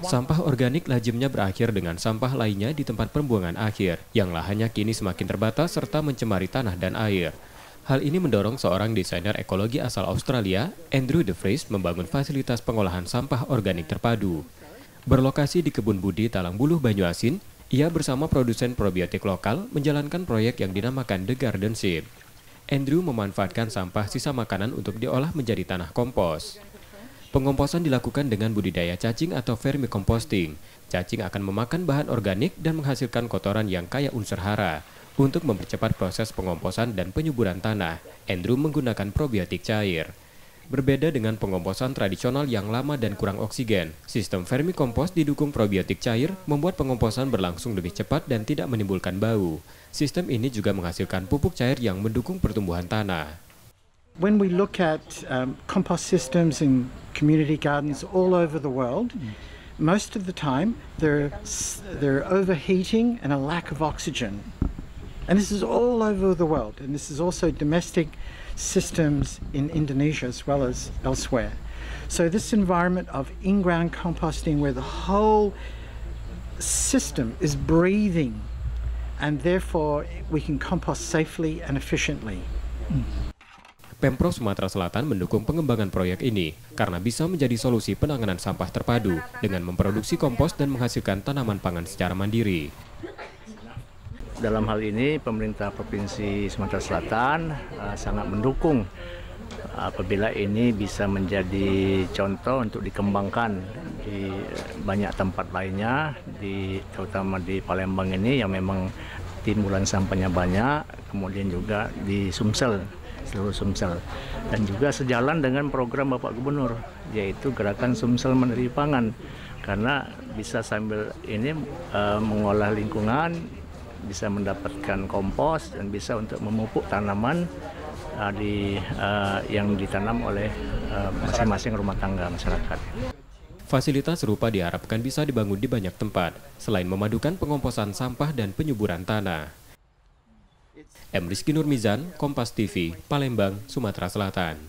Sampah organik lazimnya berakhir dengan sampah lainnya di tempat pembuangan akhir, yang lahannya kini semakin terbatas serta mencemari tanah dan air. Hal ini mendorong seorang desainer ekologi asal Australia, Andrew De Vries, membangun fasilitas pengolahan sampah organik terpadu. Berlokasi di Kebun Budi Talang Buluh Banyuasin, ia bersama produsen probiotik lokal menjalankan proyek yang dinamakan The Garden Seed. Andrew memanfaatkan sampah sisa makanan untuk diolah menjadi tanah kompos. Pengomposan dilakukan dengan budidaya cacing atau vermicomposting. Cacing akan memakan bahan organik dan menghasilkan kotoran yang kaya unsur hara. Untuk mempercepat proses pengomposan dan penyuburan tanah, Andrew menggunakan probiotik cair. Berbeda dengan pengomposan tradisional yang lama dan kurang oksigen, sistem vermicompost didukung probiotik cair membuat pengomposan berlangsung lebih cepat dan tidak menimbulkan bau. Sistem ini juga menghasilkan pupuk cair yang mendukung pertumbuhan tanah. When we look at um, compost systems in community gardens all over the world, most of the time they're, they're overheating and a lack of oxygen. And this is all over the world, and this is also domestic systems in Indonesia as well as elsewhere. So this environment of in-ground composting where the whole system is breathing and therefore we can compost safely and efficiently. Pemprov Sumatera Selatan mendukung pengembangan proyek ini karena bisa menjadi solusi penanganan sampah terpadu dengan memproduksi kompos dan menghasilkan tanaman pangan secara mandiri. Dalam hal ini pemerintah Provinsi Sumatera Selatan uh, sangat mendukung apabila ini bisa menjadi contoh untuk dikembangkan di banyak tempat lainnya di terutama di Palembang ini yang memang timbulan sampahnya banyak kemudian juga di Sumsel seluruh Sumsel dan juga sejalan dengan program Bapak Gubernur yaitu gerakan Sumsel Mandiri Pangan karena bisa sambil ini uh, mengolah lingkungan bisa mendapatkan kompos dan bisa untuk memupuk tanaman uh, di uh, yang ditanam oleh masing-masing uh, rumah tangga masyarakat. Fasilitas serupa diharapkan bisa dibangun di banyak tempat, selain memadukan pengomposan sampah dan penyuburan tanah. M. Rizky Nurmizan, Kompas TV, Palembang, Sumatera Selatan.